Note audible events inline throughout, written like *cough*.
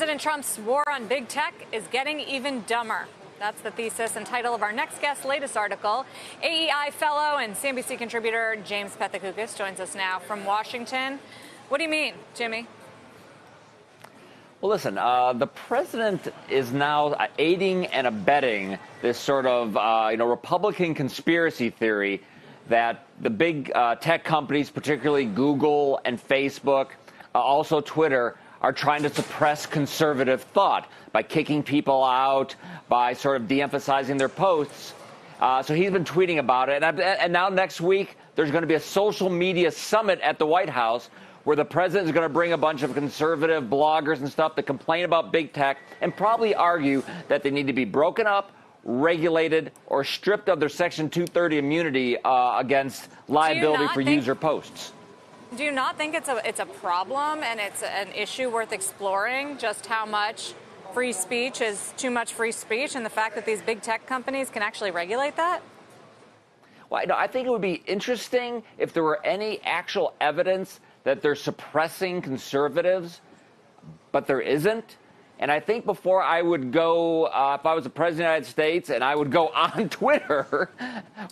President Trump's war on big tech is getting even dumber. That's the thesis and title of our next guest's latest article. AEI fellow and CNBC contributor James Pethokoukis joins us now from Washington. What do you mean, Jimmy? Well, listen, uh, the president is now aiding and abetting this sort of, uh, you know, Republican conspiracy theory that the big uh, tech companies, particularly Google and Facebook, uh, also Twitter, are trying to suppress conservative thought by kicking people out, by sort of de-emphasizing their posts. Uh, so he's been tweeting about it, and, and now next week there's going to be a social media summit at the White House where the president is going to bring a bunch of conservative bloggers and stuff to complain about big tech and probably argue that they need to be broken up, regulated, or stripped of their Section 230 immunity uh, against liability for think, user posts. Do you not think it's a it's a problem and it's an issue worth exploring? Just how much free speech is too much free speech, and the fact that these big tech companies can actually regulate that? Well, I think it would be interesting if there were any actual evidence that they're suppressing conservatives, but there isn't. And I think before I would go, uh, if I was the president of the United States, and I would go *laughs* on Twitter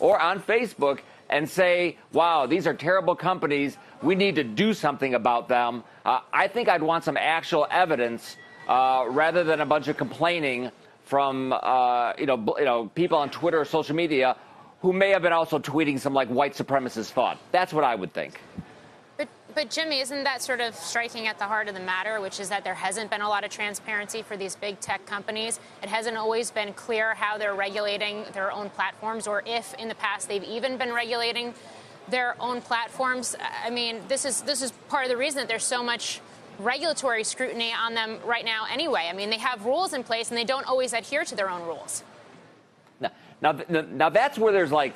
or on Facebook and say, wow, these are terrible companies. We need to do something about them. Uh, I think I'd want some actual evidence uh, rather than a bunch of complaining from uh, you, know, you know, people on Twitter or social media who may have been also tweeting some like white supremacist thought. That's what I would think. But Jimmy, isn't that sort of striking at the heart of the matter, which is that there hasn't been a lot of transparency for these big tech companies? It hasn't always been clear how they're regulating their own platforms, or if in the past they've even been regulating their own platforms. I mean, this is this is part of the reason that there's so much regulatory scrutiny on them right now. Anyway, I mean, they have rules in place and they don't always adhere to their own rules. Now, now, now that's where there's like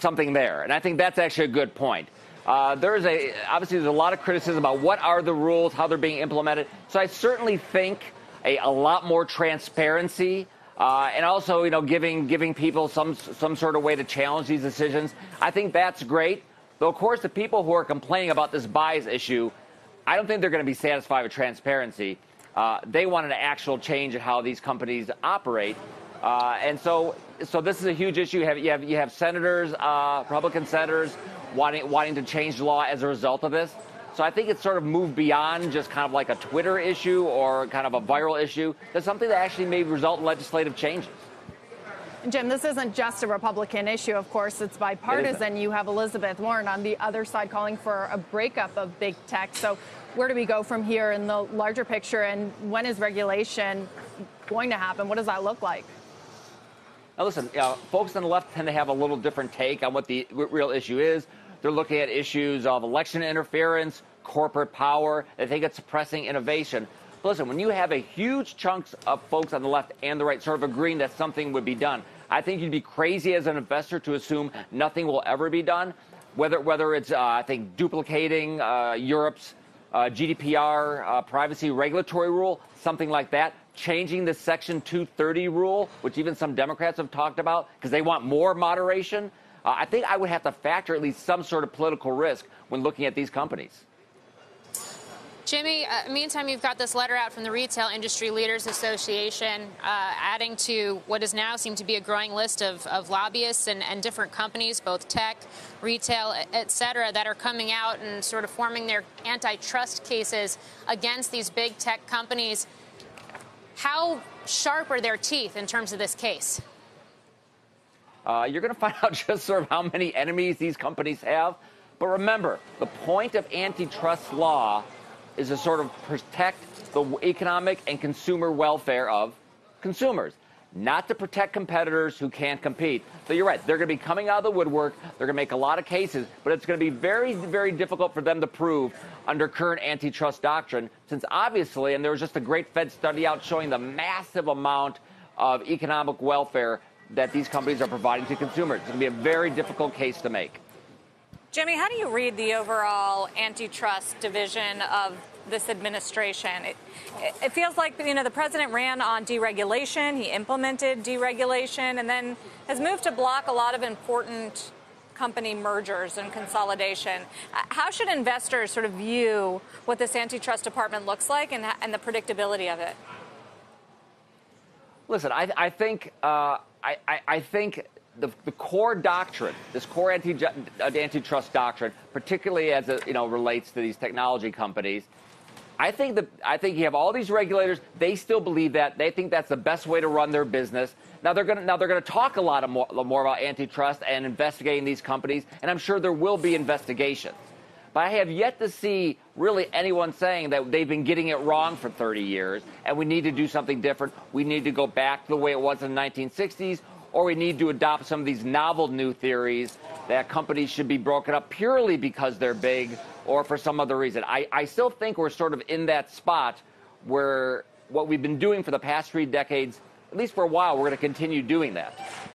something there, and I think that's actually a good point. Uh, there's a obviously there's a lot of criticism about what are the rules, how they're being implemented. So I certainly think a, a lot more transparency. Uh, and also, you know, giving giving people some some sort of way to challenge these decisions. I think that's great. Though, of course, the people who are complaining about this bias issue, I don't think they're going to be satisfied with transparency. Uh, they want an actual change in how these companies operate. Uh, and so, so this is a huge issue. You have you have, you have senators, uh, Republican senators, wanting, wanting to change the law as a result of this. So I think it's sort of moved beyond just kind of like a Twitter issue or kind of a viral issue to something that actually may result in legislative changes. Jim, this isn't just a Republican issue, of course. It's bipartisan. It you have Elizabeth Warren on the other side calling for a breakup of big tech. So, where do we go from here in the larger picture? And when is regulation going to happen? What does that look like? Now, listen, know, folks on the left tend to have a little different take on what the real issue is. They're looking at issues of election interference, corporate power. They think it's suppressing innovation. But listen, when you have a huge chunks of folks on the left and the right sort of agreeing that something would be done, I think you'd be crazy as an investor to assume nothing will ever be done. Whether whether it's uh, I think duplicating uh, Europe's uh, GDPR uh, privacy regulatory rule, something like that, changing the Section 230 rule, which even some Democrats have talked about, because they want more moderation. Uh, I think I would have to factor at least some sort of political risk when looking at these companies. Jimmy, uh, meantime, you've got this letter out from the Retail Industry Leaders Association, uh, adding to what is now seem to be a growing list of, of lobbyists and, and, different companies, both tech, retail, et cetera, that are coming out and sort of forming their antitrust cases against these big tech companies. How sharp are their teeth in terms of this case? Uh, you're going to find *laughs* out just sort of how many enemies these companies have. But remember, the point of antitrust law is to sort of protect the economic and consumer welfare of consumers not to protect competitors who can't compete. So you're right. They're going to be coming out of the woodwork. They're going to make a lot of cases, but it's going to be very, very difficult for them to prove under current antitrust doctrine, since obviously, and there was just a great Fed study out showing the massive amount of economic welfare that these companies are providing to consumers. It's going to be a very difficult case to make. Jimmy, how do you read the overall antitrust division of this administration? It, it feels like you know the president ran on deregulation, he implemented deregulation, and then has moved to block a lot of important company mergers and consolidation. How should investors sort of view what this antitrust department looks like and, and the predictability of it? Listen, I, I think uh, I, I, think the, the core doctrine, this core anti, uh, antitrust doctrine, particularly as it you know relates to these technology companies, I think that I think you have all these regulators. They still believe that. They think that's the best way to run their business. Now they're going to now they're to talk a lot more, more about antitrust and investigating these companies, and I'm sure there will be investigations. But I have yet to see really anyone saying that they've been getting it wrong for 30 years and we need to do something different. We need to go back to the way it was in the 1960s, or we need to adopt some of these novel new theories that companies should be broken up purely because they're big or for some other reason. I, I still think we're sort of in that spot where what we've been doing for the past three decades, at least for a while, we're going to continue doing that.